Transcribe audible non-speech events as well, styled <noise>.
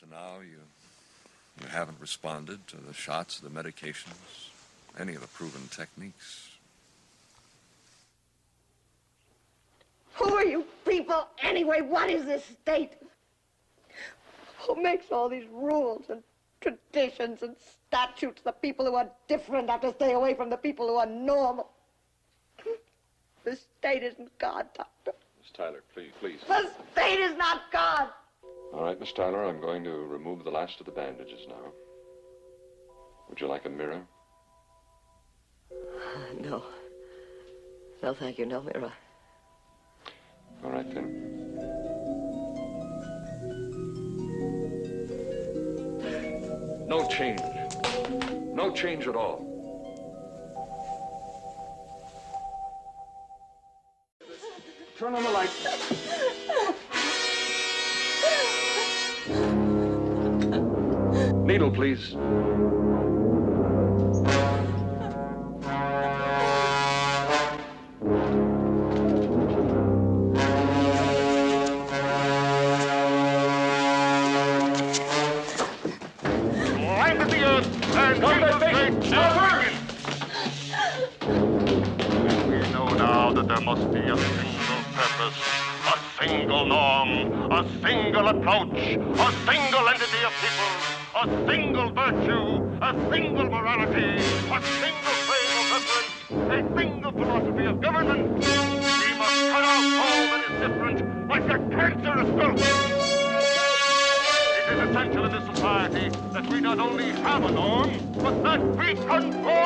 to now, you you haven't responded to the shots, the medications, any of the proven techniques. Who are you people anyway? What is this state? Who makes all these rules and traditions and statutes? The people who are different have to stay away from the people who are normal. The state isn't God, Doctor. Miss Tyler, please, please. The state is not God. All right, Miss Tyler, I'm going to remove the last of the bandages now. Would you like a mirror? <sighs> No. No, thank you. No mirror. All right, then. No change. No change at all. Turn on the light. <laughs> must be a single purpose, a single norm, a single approach, a single entity of people, a single virtue, a single morality, a single frame of reference, a single philosophy of government. We must cut out all that is different like a cancerous growth. It is essential in this society that we not only have a norm, but that we conform